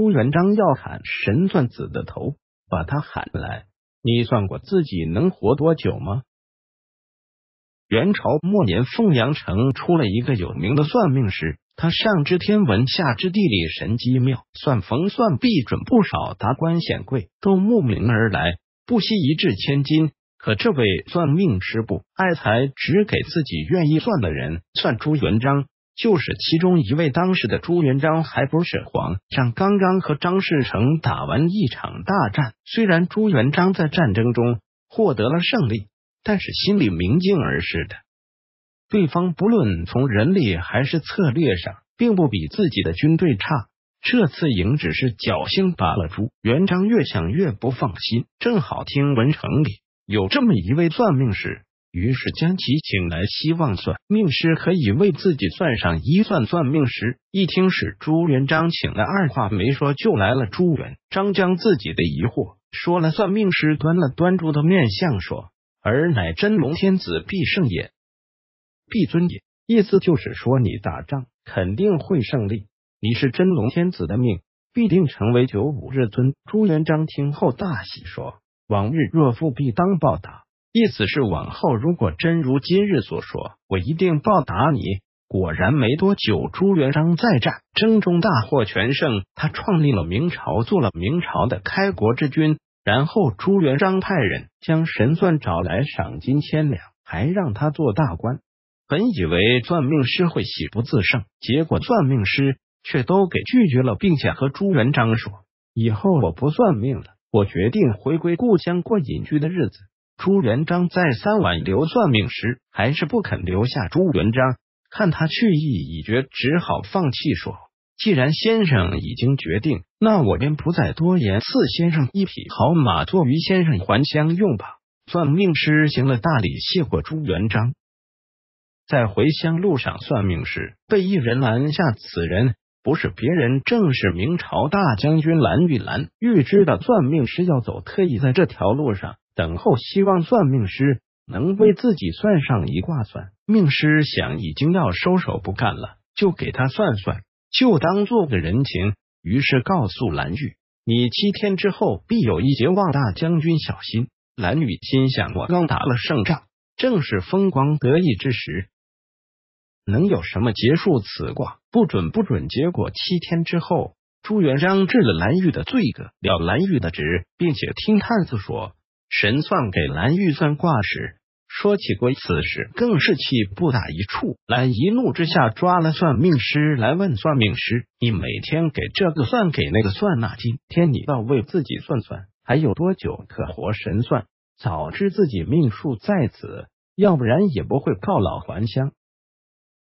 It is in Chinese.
朱元璋要砍神算子的头，把他喊来。你算过自己能活多久吗？元朝末年，凤阳城出了一个有名的算命师，他上知天文，下知地理，神机妙算，逢算必准，不少达官显贵都慕名而来，不惜一掷千金。可这位算命师不爱财，只给自己愿意算的人算。朱元璋就是其中一位。当时的朱元璋还不是皇上，刚刚和张士诚打完一场大战。虽然朱元璋在战争中获得了胜利，但是心里明镜儿似的。对方不论从人力还是策略上，并不比自己的军队差。这次赢只是侥幸罢了。朱元璋越想越不放心，正好听闻城里。有这么一位算命师，于是将其请来，希望算命师可以为自己算上一算。算命师一听是朱元璋请来，二话没说就来了。朱元璋将自己的疑惑说了，算命师端了端朱的面相，说：“尔乃真龙天子，必胜也，必尊也。”意思就是说，你打仗肯定会胜利，你是真龙天子的命，必定成为九五日尊。朱元璋听后大喜，说。往日若负，必当报答。意思是往后如果真如今日所说，我一定报答你。果然没多久，朱元璋再战，征中大获全胜。他创立了明朝，做了明朝的开国之君。然后朱元璋派人将神算找来，赏金千两，还让他做大官。本以为算命师会喜不自胜，结果算命师却都给拒绝了，并且和朱元璋说：“以后我不算命了。”我决定回归故乡过隐居的日子。朱元璋再三挽留算命师，还是不肯留下。朱元璋看他去意已决，只好放弃，说：“既然先生已经决定，那我便不再多言。赐先生一匹好马，作于先生还乡用吧。”算命师行了大礼，谢过朱元璋。在回乡路上，算命师被一人拦下，此人。不是别人，正是明朝大将军蓝玉兰。预知道算命师要走，特意在这条路上等候，希望算命师能为自己算上一卦。算命师想已经要收手不干了，就给他算算，就当做个人情。于是告诉蓝玉：“你七天之后必有一劫，望大将军小心。”蓝玉心想：我刚打了胜仗，正是风光得意之时。能有什么结束此卦？不准不准！结果七天之后，朱元璋治了蓝玉的罪个了蓝玉的职，并且听太子说，神算给蓝玉算卦时，说起过此事，更是气不打一处。蓝一怒之下抓了算命师来问算命师：“你每天给这个算，给那个算，那今天你倒为自己算算，还有多久可活？”神算早知自己命数在此，要不然也不会告老还乡。